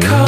come.